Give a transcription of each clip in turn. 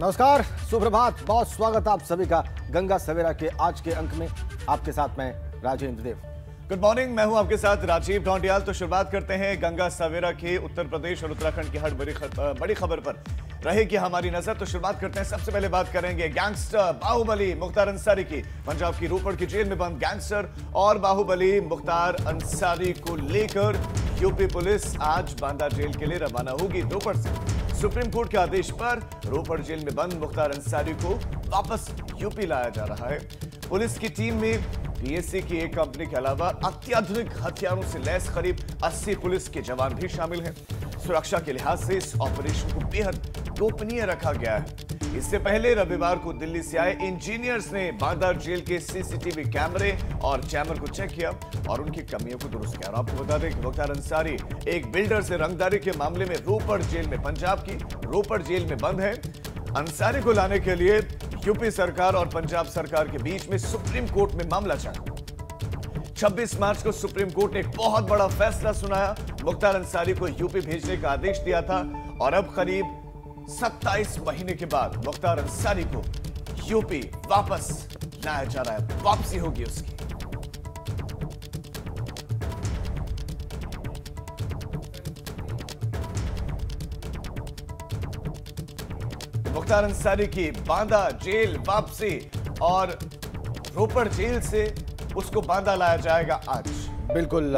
नमस्कार, सुप्रभात, बहुत स्वागत आप सभी का गंगा सवेरा के आज के अंक में। आपके साथ मैं राजेंद्र देव गुड मॉर्निंग मैं हूँ आपके साथ राजीव ढोंडियाल तो शुरुआत करते हैं गंगा सवेरा की उत्तर प्रदेश और उत्तराखंड की हर बड़ी बड़ी खबर पर। रहेगी हमारी नज़र तो शुरुआत करते हैं। सबसे पहले बात करेंगे गैंगस्टर बाहुबली मुख्तार अंसारी की। पंजाब की रोपड़ की जेल में बंद गैंगस्टर और बाहुबली मुख्तार अंसारी को लेकर यूपी पुलिस आज बांदा जेल के लिए रवाना होगी रोपड़ से। सुप्रीम कोर्ट के आदेश पर रोपड़ जेल में बंद मुख्तार अंसारी को वापस यूपी लाया जा रहा है। पुलिस की टीम में पीएससी की एक कंपनी के अलावा अत्याधुनिक हथियारों से लैस करीब 80 पुलिस के जवान भी शामिल हैं। सुरक्षा के लिहाज से इस ऑपरेशन को बेहद गोपनीय रखा गया है। इससे पहले रविवार को दिल्ली से आए इंजीनियर्स ने बागदार जेल के सीसीटीवी कैमरे और चैमर को चेक किया और उनकी कमियों को दुरुस्त किया। और आपको बता दें कि मुख्तार अंसारी एक बिल्डर से रंगदारी के मामले में रोपड़ जेल में पंजाब की। रोपड़ जेल में बंद है। अंसारी को लाने के लिए यूपी सरकार और पंजाब सरकार के बीच में सुप्रीम कोर्ट में मामला चला। 26 मार्च को सुप्रीम कोर्ट ने एक बहुत बड़ा फैसला सुनाया। मुख्तार अंसारी को यूपी भेजने का आदेश दिया था और अब करीब 27 महीने के बाद मुख्तार अंसारी को यूपी वापस लाया जा रहा है। वापसी होगी उसकी। मुख्तार अंसारी की बांदा जेल वापसी और रोपड़ जेल से उसको बांदा लाया जाएगा आज। बिल्कुल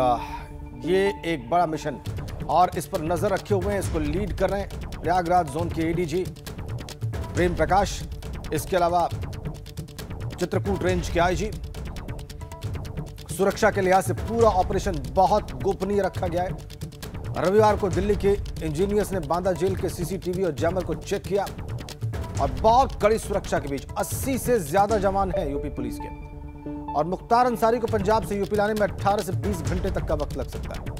ये एक बड़ा मिशन और इस पर नज़र रखे हुए हैं, इसको लीड कर रहे हैं। प्रयागराज जोन के एडीजी प्रेम प्रकाश, इसके अलावा चित्रकूट रेंज के आईजी सुरक्षा के लिहाज से पूरा ऑपरेशन बहुत गोपनीय रखा गया है। रविवार को दिल्ली के इंजीनियर्स ने बांदा जेल के सीसीटीवी और जैमर को चेक किया और बहुत कड़ी सुरक्षा के बीच 80 से ज़्यादा जवान हैं यूपी पुलिस के। और मुख्तार अंसारी को पंजाब से यूपी लाने में 18 से 20 घंटे तक का वक्त लग सकता है।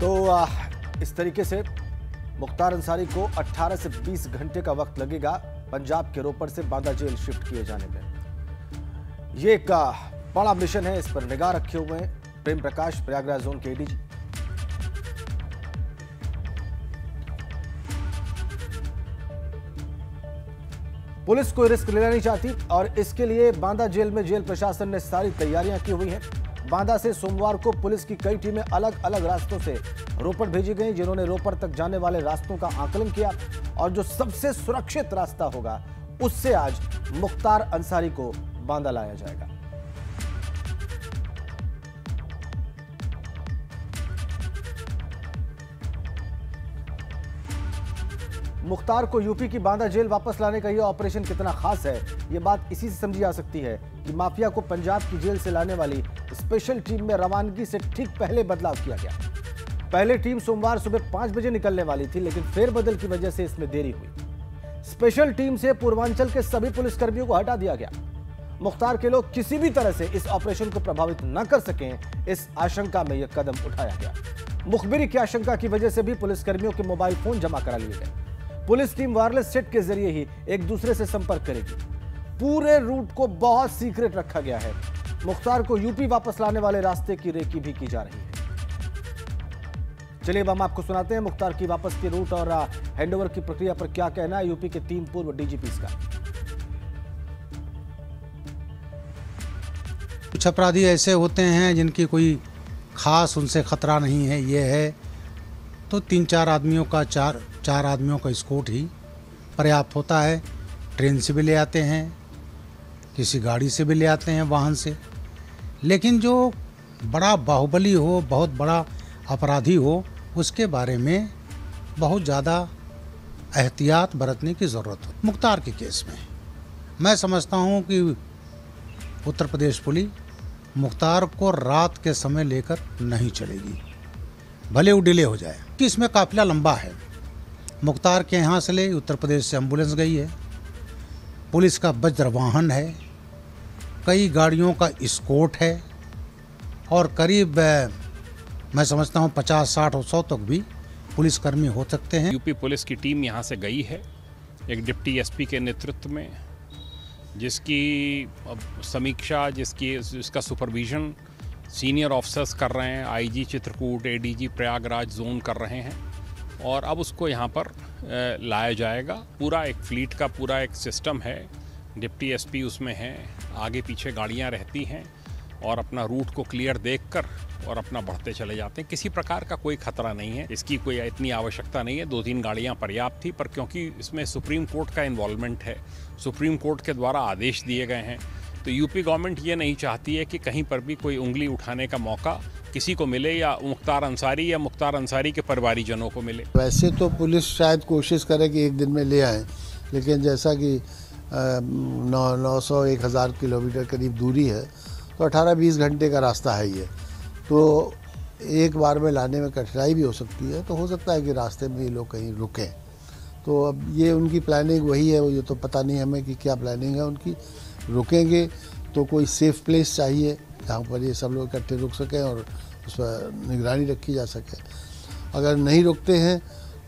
तो इस तरीके से मुख्तार अंसारी को 18 से 20 घंटे का वक्त लगेगा पंजाब के रोपड़ से बांदा जेल शिफ्ट किए जाने में। ये एक बड़ा मिशन है, इस पर निगाह रखे हुए हैं प्रेम प्रकाश, प्रयागराज जोन के एडीजी पुलिस कोई रिस्क लेना नहीं चाहती और इसके लिए बांदा जेल में जेल प्रशासन ने सारी तैयारियाँ की हुई हैं। बांदा से सोमवार को पुलिस की कई टीमें अलग अलग रास्तों से रोपड़ भेजी गई, जिन्होंने रोपड़ तक जाने वाले रास्तों का आकलन किया और जो सबसे सुरक्षित रास्ता होगा, उससे आज मुख्तार अंसारी को बांदा लाया जाएगा। मुख्तार को यूपी की बांदा जेल वापस लाने का यह ऑपरेशन कितना खास है, ये बात इसी से समझी जा सकती है कि माफिया को पंजाब की जेल से लाने वाली स्पेशल टीम में रवानगी से ठीक पहले बदलाव किया गया। पहले टीम सोमवार सुबह पाँच बजे निकलने वाली थी, लेकिन फेरबदल की वजह से इसमें देरी हुई। स्पेशल टीम से पूर्वांचल के सभी पुलिसकर्मियों को हटा दिया गया। मुख्तार के लोग किसी भी तरह से इस ऑपरेशन को प्रभावित न कर सकें, इस आशंका में यह कदम उठाया गया। मुखबिरी की आशंका की वजह से भी पुलिसकर्मियों के मोबाइल फ़ोन जमा करा लिए गए। पुलिस टीम वायरलेस सेट के ज़रिए ही एक दूसरे से संपर्क करेगी। पूरे रूट को बहुत सीक्रेट रखा गया है। मुख्तार को यूपी वापस लाने वाले रास्ते की रेकी भी की जा रही है। चलिए हम आपको सुनाते हैं मुख्तार की वापस के रूट और हैंडओवर की प्रक्रिया पर क्या कहना है यूपी के तीन पूर्व डीजीपी का। कुछ अपराधी ऐसे होते हैं जिनकी कोई खास उनसे खतरा नहीं है, ये है। तो तीन चार आदमियों का चार चार आदमियों का स्कोट ही पर्याप्त होता है। ट्रेन से भी ले आते हैं। किसी गाड़ी से भी ले आते हैं वाहन से। लेकिन जो बड़ा बाहुबली हो, बहुत बड़ा अपराधी हो, उसके बारे में बहुत ज़्यादा एहतियात बरतने की ज़रूरत हो। मुख्तार के केस में मैं समझता हूँ कि उत्तर प्रदेश पुलिस मुख्तार को रात के समय लेकर नहीं चलेगी। भले वो डिले हो जाए। कि इसमें काफिला लंबा है। मुख्तार के यहाँ से ले उत्तर प्रदेश से एंबुलेंस गई है। पुलिस का वज्र वाहन है। कई गाड़ियों का स्कोट है और करीब मैं समझता हूँ पचास, साठ और सौ तक भी पुलिसकर्मी हो सकते हैं। यूपी पुलिस की टीम यहाँ से गई है, एक डिप्टी एसपी के नेतृत्व में, जिसकी समीक्षा, जिसकी, जिसका सुपरविज़न सीनियर ऑफिसर्स कर रहे हैं, IG Chitrakoot, ADG Prayagraj zone कर रहे हैं, और अब उसको यहाँ पर लाया जाएगा। पूरा एक फ्लीट का पूरा एक सिस्टम है, डिप्टी एसपी उसमें है। आगे पीछे गाड़ियाँ रहती हैं और अपना रूट को क्लियर देखकर और अपना बढ़ते चले जाते हैं। किसी प्रकार का कोई खतरा नहीं है। इसकी कोई इतनी आवश्यकता नहीं है। दो तीन गाड़ियाँ पर्याप्त थी, पर क्योंकि इसमें सुप्रीम कोर्ट का इन्वॉल्वमेंट है। सुप्रीम कोर्ट के द्वारा आदेश दिए गए हैं। तो यूपी गवर्नमेंट ये नहीं चाहती है कि कहीं पर भी कोई उंगली उठाने का मौका किसी को मिले या मुख्तार अंसारी या मुख्तार अंसारी के परिवारीजनों को मिले। वैसे तो पुलिस शायद कोशिश करे कि एक दिन में ले आए, लेकिन जैसा कि नौ नौ सौ, एक हज़ार किलोमीटर करीब दूरी है। तो अठारह, बीस घंटे का रास्ता है ये। तो एक बार में लाने में कठिनाई भी हो सकती है तो हो सकता है कि रास्ते में ये लोग कहीं रुकें। तो अब ये उनकी प्लानिंग वही है, ये तो पता नहीं हमें कि क्या प्लानिंग है उनकी। रुकेंगे तो कोई सेफ़ प्लेस चाहिए, जहाँ पर ये सब लोग इकट्ठे रुक सकें और उस पर निगरानी रखी जा सके। अगर नहीं रुकते हैं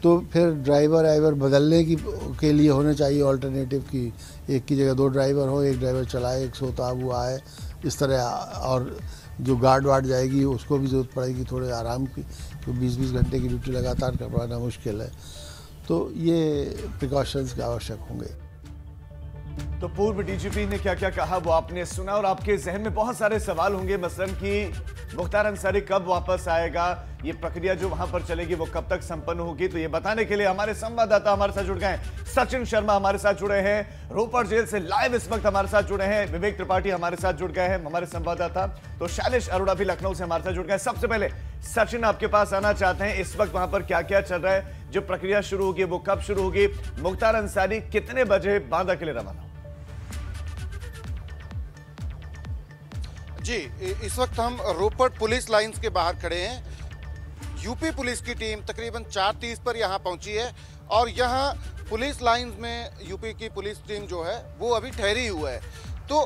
तो फिर ड्राइवर आइवर बदलने की के लिए होने चाहिए ऑल्टरनेटिव की एक की जगह दो ड्राइवर हो, एक ड्राइवर चलाए, एक सोता हुआ आए, इस तरह और जो गार्ड वार्ड जाएगी, उसको भी ज़रूरत पड़ेगी थोड़े आराम की तो बीस बीस घंटे की ड्यूटी लगातार करवाना मुश्किल है। तो ये प्रिकॉशंस के आवश्यक होंगे। तो पूर्व डीजीपी ने क्या क्या कहा, वो आपने सुना और आपके जहन में बहुत सारे सवाल होंगे, मसलन कि मुख्तार अंसारी कब वापस आएगा? ये प्रक्रिया जो वहाँ पर चलेगी, वो कब तक संपन्न होगी? तो ये बताने के लिए हमारे संवाददाता हमारे साथ जुड़ गए सचिन शर्मा हमारे साथ जुड़े हैं। रोपड़ जेल से लाइव इस वक्त हमारे साथ जुड़े हैं। विवेक त्रिपाठी हमारे साथ जुड़ गए हैं, हमारे संवाददाता। तो शैलेश अरोड़ा भी लखनऊ से हमारे साथ जुड़ गए सबसे पहले, सचिन आपके पास आना चाहते हैं। इस वक्त वहाँ पर क्या क्या चल रहा है? जो प्रक्रिया शुरू होगी, वो कब शुरू होगी? मुख्तार अंसारी, कितने बजे बांदा के लिए रवाना जी इस वक्त हम रोपड़ पुलिस लाइंस के बाहर खड़े हैं। यूपी पुलिस की टीम तकरीबन चार तीस पर यहाँ पहुँची है और यहाँ पुलिस लाइंस में यूपी की पुलिस टीम जो है, वो अभी ठहरी हुआ है। तो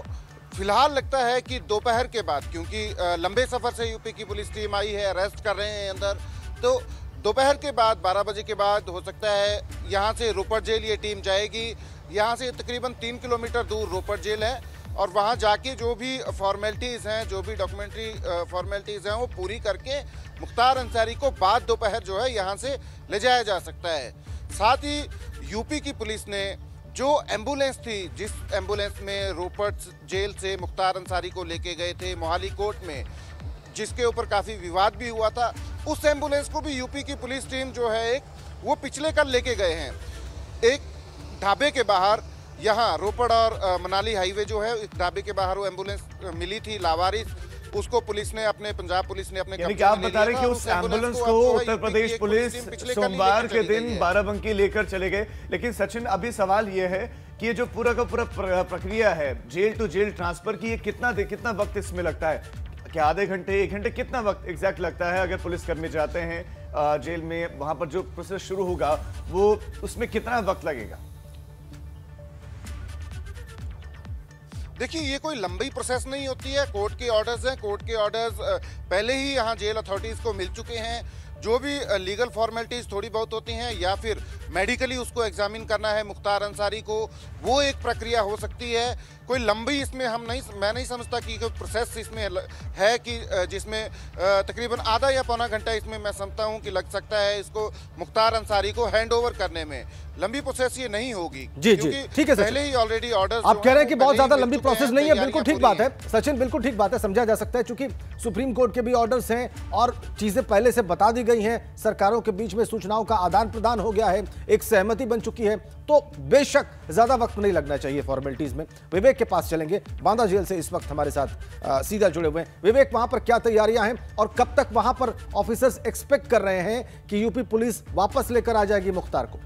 फ़िलहाल लगता है कि दोपहर के बाद, क्योंकि लंबे सफ़र से यूपी की पुलिस टीम आई है, अरेस्ट कर रहे हैं अंदर तो दोपहर के बाद 12 बजे के बाद हो सकता है यहाँ से रोपड़ जेल ये टीम जाएगी। यहाँ से तकरीबन तीन किलोमीटर दूर रोपड़ जेल है। और वहाँ जाके जो भी फॉर्मेलिटीज़ हैं, जो भी डॉक्यूमेंट्री फॉर्मेलिटीज़ हैं, वो पूरी करके मुख्तार अंसारी को बाद दोपहर जो है यहाँ से ले जाया जा सकता है। साथ ही यूपी की पुलिस ने जो एंबुलेंस थी, जिस एंबुलेंस में रोपड़ जेल से मुख्तार अंसारी को लेके गए थे मोहाली कोर्ट में, जिसके ऊपर काफ़ी विवाद भी हुआ था, उस एंबुलेंस को भी यूपी की पुलिस टीम जो है एक, वो पिछले कल लेके गए हैं। एक ढाबे के बाहर यहाँ रोपड़ और मनाली हाईवे जो है इस ढाबे के बाहर वो एंबुलेंस मिली थी लावारिस। उसको पुलिस ने अपने पंजाब पुलिस ने अपने यानी कि आप बता रहे कि उस एंबुलेंस को उत्तर प्रदेश पुलिस सोमवार के दिन बाराबंकी लेकर चले गए। लेकिन सचिन अभी सवाल ये है कि ये जो पूरा का पूरा प्रक्रिया है जेल टू जेल ट्रांसफ़र की ये कितना कितना वक्त इसमें लगता है? क्या आधे घंटे एक घंटे कितना वक्त एग्जैक्ट लगता है अगर पुलिस कर्मी जाते हैं जेल में? वहाँ पर जो प्रोसेस शुरू होगा वो उसमें कितना वक्त लगेगा? देखिए, ये कोई लंबी प्रोसेस नहीं होती है। कोर्ट के ऑर्डर्स हैं। कोर्ट के ऑर्डर्स पहले ही यहाँ जेल अथॉरिटीज़ को मिल चुके हैं। जो भी लीगल फॉर्मेलिटीज़ थोड़ी बहुत होती हैं या फिर मेडिकली उसको एग्जामिन करना है मुख्तार अंसारी को वो एक प्रक्रिया हो सकती है। कोई लंबी इसमें हम नहीं मैं नहीं समझता कि कोई प्रोसेस इसमें है कि जिसमें तकरीबन आधा या पौना घंटा इसमें मैं समझता हूँ कि लग सकता है इसको मुख्तार अंसारी को हैंड ओवर करने में। लंबी प्रोसेस ये नहीं होगी। जी, जी, ठीक है पहले ही ऑलरेडी ऑर्डर आप कह रहे हैं कि बहुत ज़्यादा लंबी प्रोसेस नहीं है बिल्कुल ठीक बात है। सचिन बिल्कुल ठीक बात है समझा जा सकता है क्योंकि सुप्रीम कोर्ट के भी ऑर्डर्स हैं और चीज़ें पहले से बता दी गई हैं सरकारों के बीच में सूचनाओं का आदान प्रदान हो गया है एक सहमति बन चुकी है तो बेशक ज़्यादा वक्त नहीं लगना चाहिए फॉर्मेलिटीज में। विवेक के पास चलेंगे। बांदा जेल से इस वक्त हमारे साथ आ, सीधा जुड़े हुए हैं। विवेक वहाँ पर क्या तैयारियाँ हैं और कब तक वहाँ पर ऑफिसर्स एक्सपेक्ट कर रहे हैं कि यूपी पुलिस वापस लेकर आ जाएगी मुख्तार को?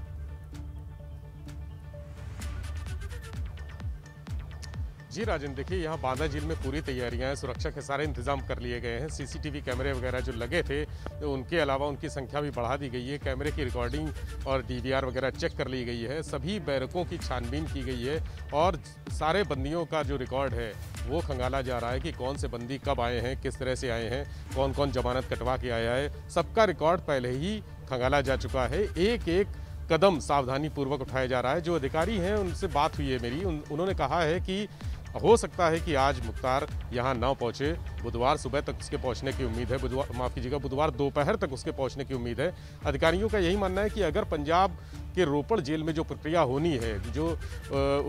जी राजन देखिए यहाँ बांदा झील में पूरी तैयारियाँ हैं सुरक्षा के सारे इंतज़ाम कर लिए गए हैं। सीसीटीवी कैमरे वगैरह जो लगे थे तो उनके अलावा उनकी संख्या भी बढ़ा दी गई है। कैमरे की रिकॉर्डिंग और डीवीआर वगैरह चेक कर ली गई है। सभी बैरकों की छानबीन की गई है और सारे बंदियों का जो रिकॉर्ड है वो खंगाला जा रहा है कि कौन से बंदी कब आए हैं किस तरह से आए हैं कौन कौन जमानत कटवा के आया है। सबका रिकॉर्ड पहले ही खंगाला जा चुका है। एक एक कदम सावधानी पूर्वक उठाया जा रहा है। जो अधिकारी हैं उनसे बात हुई है मेरी। उन, उन्होंने कहा है कि हो सकता है कि आज मुख्तार यहाँ ना पहुँचे। बुधवार सुबह तक उसके पहुँचने की उम्मीद है। बुधवार, माफ़ कीजिएगा, बुधवार दोपहर तक उसके पहुँचने की उम्मीद है। अधिकारियों का यही मानना है कि अगर पंजाब के रोपड़ जेल में जो प्रक्रिया होनी है, जो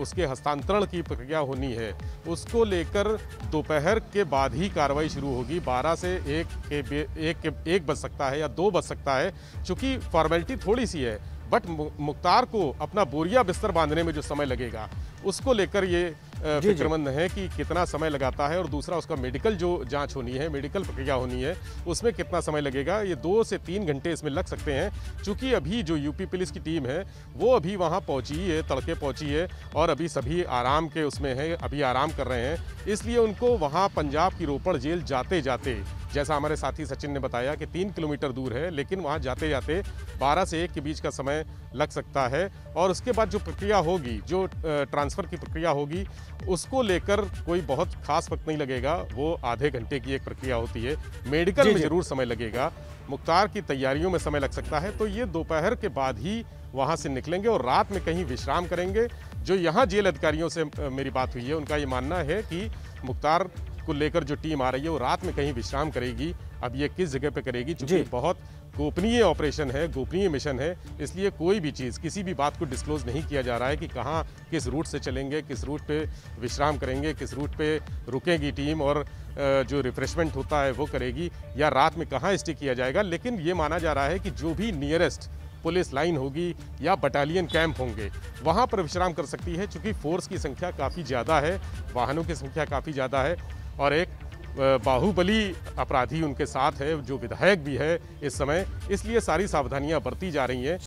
उसके हस्तांतरण की प्रक्रिया होनी है, उसको लेकर दोपहर के बाद ही कार्रवाई शुरू होगी। 12 से एक के एक के, एक बज सकता है या दो बज सकता है, चूँकि फॉर्मेलिटी थोड़ी सी है। बट मुख्तार को अपना बोरिया बिस्तर बांधने में जो समय लगेगा, उसको लेकर ये। फिक्रमंद है कि कितना समय लगाता है और दूसरा उसका मेडिकल जो जाँच होनी है मेडिकल प्रक्रिया होनी है उसमें कितना समय लगेगा? ये दो से तीन घंटे इसमें लग सकते हैं। क्योंकि अभी जो यूपी पुलिस की टीम है वो अभी वहाँ पहुँची है तड़के पहुँची है और अभी सभी आराम के उसमें हैं अभी आराम कर रहे हैं। इसलिए उनको वहाँ पंजाब की रोपड़ जेल जाते जाते जैसा हमारे साथी सचिन ने बताया कि तीन किलोमीटर दूर है लेकिन वहाँ जाते जाते 12 से एक के बीच का समय लग सकता है। और उसके बाद जो प्रक्रिया होगी जो ट्रांसफ़र की प्रक्रिया होगी उसको लेकर कोई बहुत खास वक्त नहीं लगेगा। वो आधे घंटे की एक प्रक्रिया होती है। मेडिकल में ज़रूर समय लगेगा। मुख्तार की तैयारियों में समय लग सकता है। तो ये दोपहर के बाद ही वहाँ से निकलेंगे और रात में कहीं विश्राम करेंगे। जो यहाँ जेल अधिकारियों से मेरी बात हुई है उनका ये मानना है कि मुख्तार को लेकर जो टीम आ रही है वो रात में कहीं विश्राम करेगी। अब ये किस जगह पे करेगी। क्योंकि बहुत गोपनीय ऑपरेशन है, गोपनीय मिशन है, इसलिए कोई भी चीज़, किसी भी बात को डिस्क्लोज नहीं किया जा रहा है कि कहाँ, किस रूट से चलेंगे, किस रूट पे विश्राम करेंगे, किस रूट पे रुकेगी टीम और जो रिफ्रेशमेंट होता है वो करेगी, या रात में कहाँ स्टे किया जाएगा। लेकिन ये माना जा रहा है कि जो भी नियरेस्ट पुलिस लाइन होगी या बटालियन कैंप होंगे, वहाँ पर विश्राम कर सकती है, चूँकि फोर्स की संख्या काफ़ी ज़्यादा है, वाहनों की संख्या काफ़ी ज़्यादा है, और एक बाहुबली अपराधी उनके साथ है, जो विधायक भी है इस समय, इसलिए सारी सावधानियाँ बरती जा रही हैं।